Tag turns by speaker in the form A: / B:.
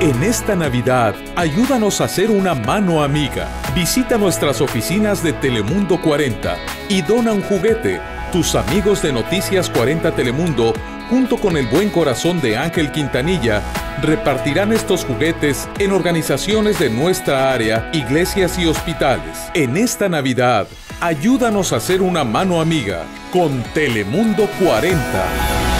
A: En esta Navidad, ayúdanos a ser una mano amiga. Visita nuestras oficinas de Telemundo 40 y dona un juguete. Tus amigos de Noticias 40 Telemundo, junto con el buen corazón de Ángel Quintanilla, repartirán estos juguetes en organizaciones de nuestra área, iglesias y hospitales. En esta Navidad, ayúdanos a ser una mano amiga con Telemundo 40.